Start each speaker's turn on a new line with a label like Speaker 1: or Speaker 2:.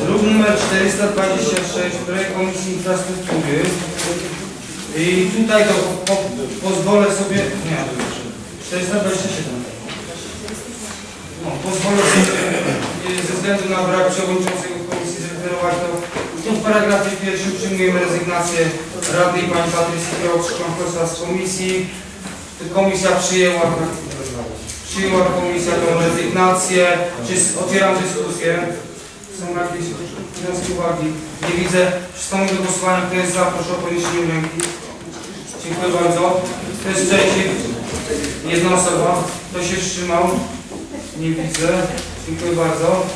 Speaker 1: Druk numer 426, projekt Komisji Infrastruktury. I tutaj to po, pozwolę sobie... Nie, 427. No, pozwolę sobie e, ze względu na brak przewodniczącego komisji zreferować to. Tu w paragrafie pierwszym przyjmujemy rezygnację radnej pani Patrycji Krok-Szklankosa z komisji. Komisja przyjęła, przyjęła komisja tą rezygnację. Czy otwieram dyskusję? Są jakieś wnioski, uwagi? Nie widzę. Przystąpimy do głosowania. Kto jest za? Proszę o podniesienie ręki. Dziękuję bardzo. Kto jest przeciw? Jedna osoba. Kto się wstrzymał? Nie widzę. Dziękuję bardzo.